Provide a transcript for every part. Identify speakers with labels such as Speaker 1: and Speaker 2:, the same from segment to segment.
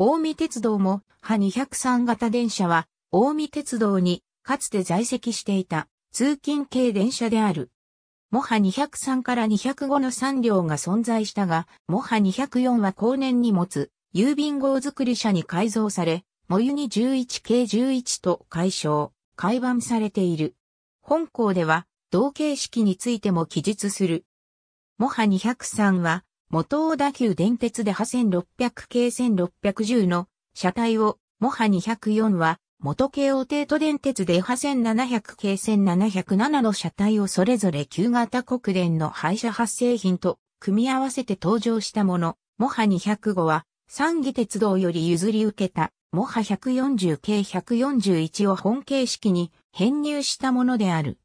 Speaker 1: 大見鉄道も、派203型電車は、大見鉄道に、かつて在籍していた、通勤系電車である。モハ203から205の3両が存在したが、モハ204は後年に持つ郵便号作り車に改造され、モユニ11系11と解消、改版されている。本校では、同形式についても記述する。モハ203は、元小田急電鉄で8600系1610の車体を、モハ204は、元京王帝都電鉄で派1700系1707の車体をそれぞれ旧型国電の廃車発生品と組み合わせて登場したもの、モハ205は三義鉄道より譲り受けた。モハ140系141を本形式に編入したものである。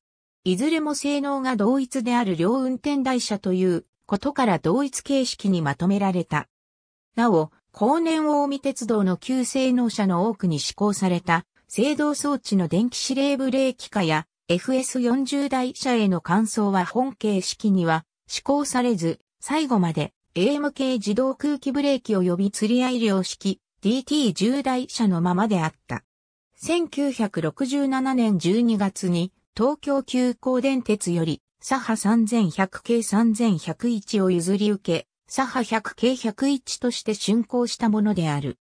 Speaker 1: いずれも性能が同一である。両運転台車ということから同一形式にまとめられた。なお、後年大見鉄道の旧性能車の多くに施行された、制動装置の電気指令ブレーキ化や FS40 台車への換装は本形式には施行されず、最後まで AM 系自動空気ブレーキ及び釣り合い量式 DT10 台車のままであった。1967年12月に東京急行電鉄より、サハ3100系3101を譲り受け、サハ100系101として竣工したものである。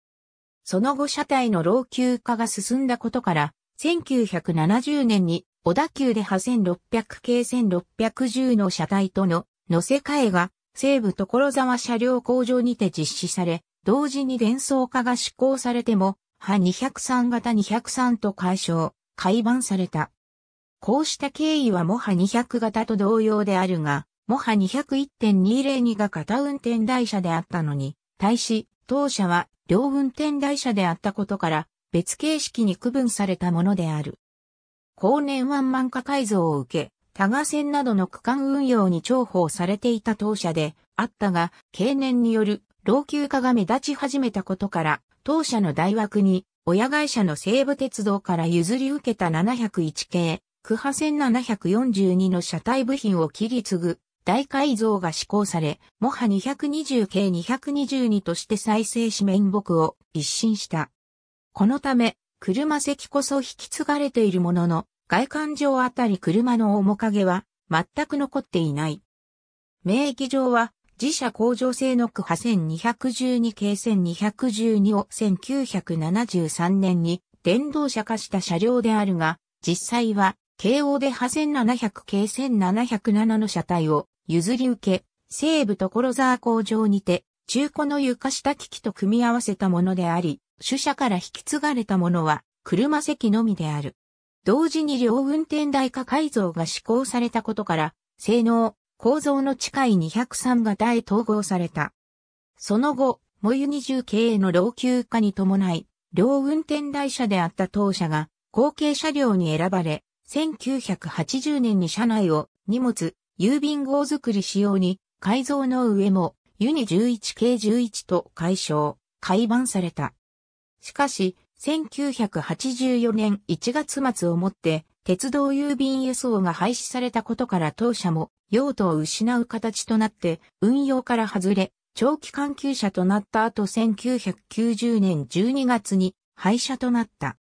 Speaker 1: その後車体の老朽化が進んだことから、1970年に小田急で8600系1610の車体との乗せ替えが西武所沢車両工場にて実施され、同時に伝送化が施行されても、派203型203と解消、改版された。こうした経緯はモハ200型と同様であるが、モハ201.202が片運転台車であったのに、対し、当社は両運転台車であったことから、別形式に区分されたものである。後年ワンマン化改造を受け、多賀線などの区間運用に重宝されていた当社であったが、経年による老朽化が目立ち始めたことから、当社の大枠に親会社の西武鉄道から譲り受けた701系、区派線742の車体部品を切り継ぐ大改造が施行され、モハ220系222として再生し面目を一新した。このため、車席こそ引き継がれているものの、外観上あたり車の面影は全く残っていない。名義上は自社工場製の区派線212系線212を1973年に電動車化した車両であるが、実際は京王で派線700系線707の車体を譲り受け、西部所沢工場にて、中古の床下機器と組み合わせたものであり、主車から引き継がれたものは、車席のみである。同時に両運転台化改造が施行されたことから、性能、構造の近い203型へ統合された。その後、モユ20系への老朽化に伴い、両運転台車であった当社が後継車両に選ばれ、1980年に車内を荷物、郵便号作り仕様に改造の上もユニ11系11と解消、改版された。しかし、1984年1月末をもって鉄道郵便輸送が廃止されたことから当社も用途を失う形となって運用から外れ、長期間休車となった後1990年12月に廃車となった。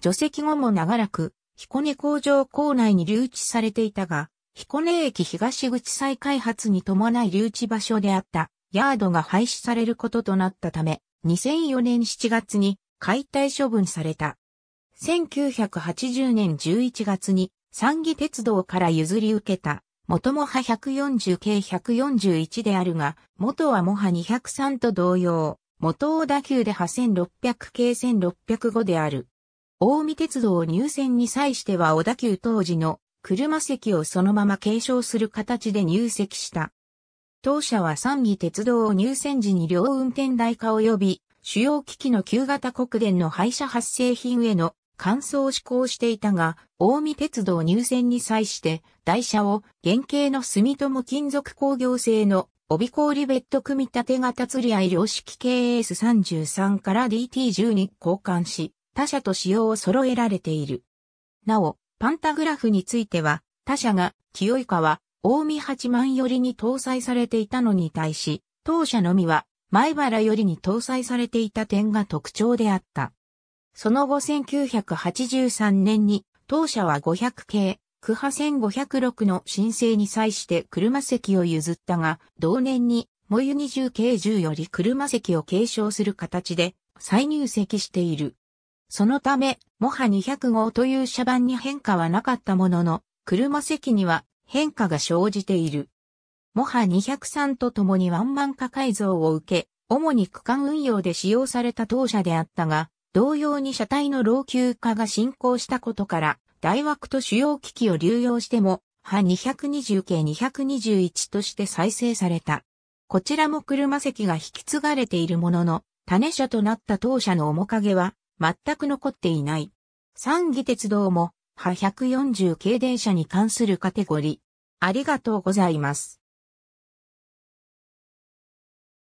Speaker 1: 除籍後も長らく彦根工場構内に留置されていたが、彦根駅東口再開発に伴い留置場所であったヤードが廃止されることとなったため、2004年7月に解体処分された。1980年11月に三義鉄道から譲り受けた元も派140系141であるが、元はもは203と同様、元小田急で派1600系1605である。大見鉄道入線に際しては小田急当時の車席をそのまま継承する形で入籍した。当社は三義鉄道を入線時に両運転台化及び主要機器の旧型国電の廃車発生品への換装を施行していたが、大見鉄道入線に際して台車を原型の住友金属工業製の帯氷ベッド組み立て型釣り合い両式 KS33 から DT10 に交換し、他社と仕様を揃えられている。なお、パンタグラフについては、他社が清井川、大見八幡寄りに搭載されていたのに対し、当社のみは前原よりに搭載されていた点が特徴であった。その後1983年に当社は500系、区派1506の申請に際して車席を譲ったが、同年にモユ20系10より車席を継承する形で再入籍している。そのため、モハ200号という車番に変化はなかったものの、車席には変化が生じている。モハ203と共にワンマン化改造を受け、主に区間運用で使用された当社であったが、同様に車体の老朽化が進行したことから、大枠と主要機器を流用しても、ハ220系221として再生された。こちらも車席が引き継がれているものの、種車となった当社の面影は全く残っていない。三義鉄道も、派140系電車に関するカテゴリー。ありがとうございます。